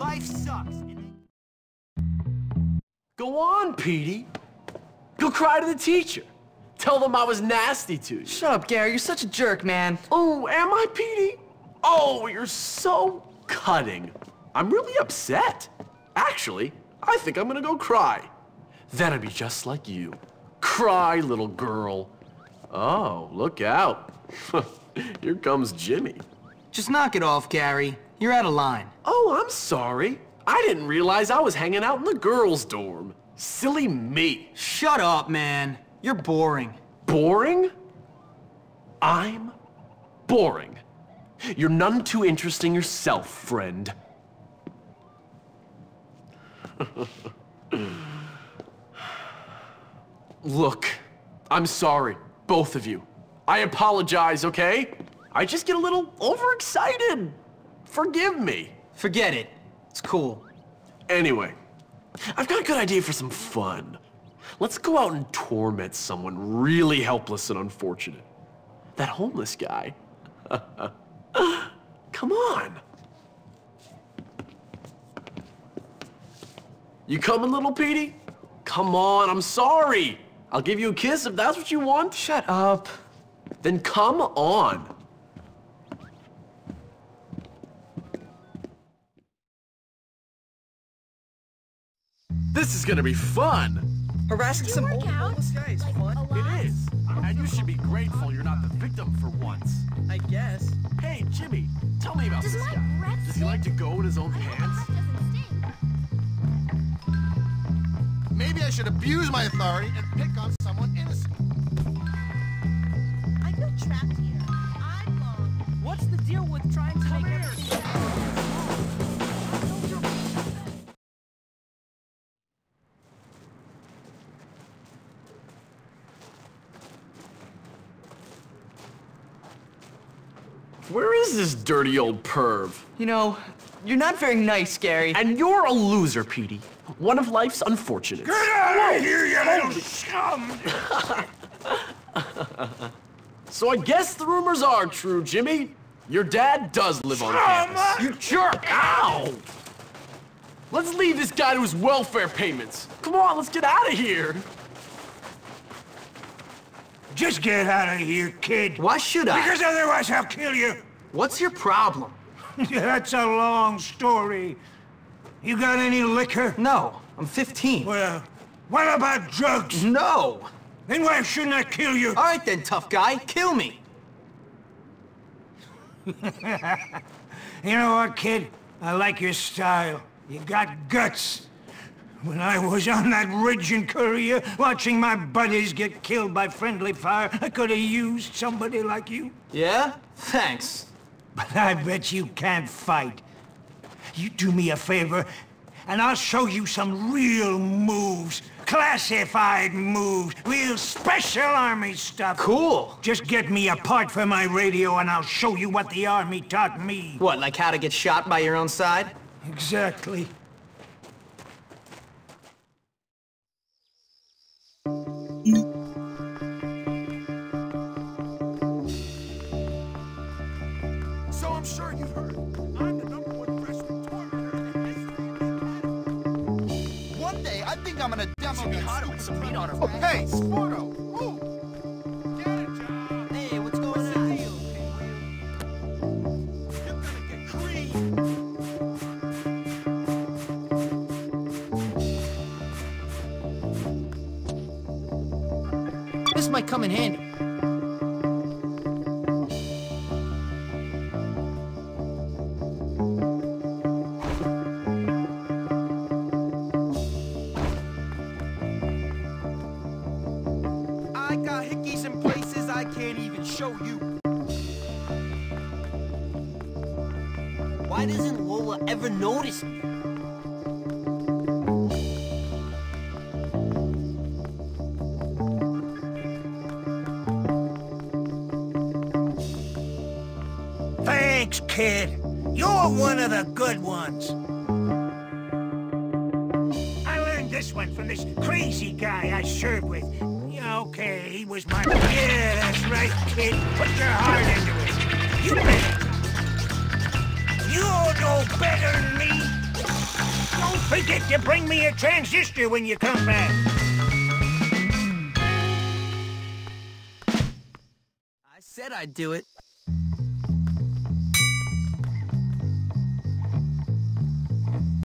Life sucks. Go on, Petey. Go cry to the teacher. Tell them I was nasty to you. Shut up, Gary. You're such a jerk, man. Oh, am I, Petey? Oh, you're so cutting. I'm really upset. Actually, I think I'm gonna go cry. Then I'd be just like you. Cry, little girl. Oh, look out. Here comes Jimmy. Just knock it off, Gary. You're out of line. Oh, I'm sorry. I didn't realize I was hanging out in the girls' dorm. Silly me. Shut up, man. You're boring. Boring? I'm boring. You're none too interesting yourself, friend. Look, I'm sorry, both of you. I apologize, okay? I just get a little overexcited. Forgive me. Forget it. It's cool. Anyway, I've got a good idea for some fun. Let's go out and torment someone really helpless and unfortunate. That homeless guy. Come on. You coming, little Petey? Come on, I'm sorry. I'll give you a kiss if that's what you want. Shut up. Then come on. This is gonna be fun. Harassing some old homeless guy is fun. It is. And you should be grateful you're not the victim for once. I guess. Hey, Jimmy, tell me about Does this guy. Does he like to go in his own pants? Maybe I should abuse my authority and pick on someone innocent. I feel trapped here. I'm long. What's the deal with trying to make Where is this dirty old perv? You know, you're not very nice, Gary. And you're a loser, Petey. One of life's unfortunates. Get out of here, you little scum! So I guess the rumors are true, Jimmy. Your dad does live on campus. You jerk! Ow! Let's leave this guy to his welfare payments. Come on, let's get out of here. Just get out of here, kid. Why should I? Because otherwise I'll kill you. What's your problem? That's a long story. You got any liquor? No, I'm 15. Well, what about drugs? No! Then why shouldn't I kill you? All right then, tough guy. Kill me. You know what, kid? I like your style. You got guts. When I was on that ridge in Korea, watching my buddies get killed by friendly fire, I could have used somebody like you. Yeah? Thanks. But I bet you can't fight. You do me a favor, and I'll show you some real moves. Classified moves. Real special army stuff. Cool. Just get me a part for my radio, and I'll show you what the army taught me. What, like how to get shot by your own side? Exactly. Think I'm gonna demo be that hotter with some meat on her Oh, face. hey, Sporto! Ooh. Get it, John. Hey, what's going on? You're gonna get creamed. This might come in handy. Show you. Why doesn't Lola ever notice me? Thanks, kid. You're one of the good ones. I learned this one from this crazy guy I served with. Okay, he was my... Yeah, that's right, kid. Put your heart into it. You better... You know better than me. it to bring me a transistor when you come back. I said I'd do it.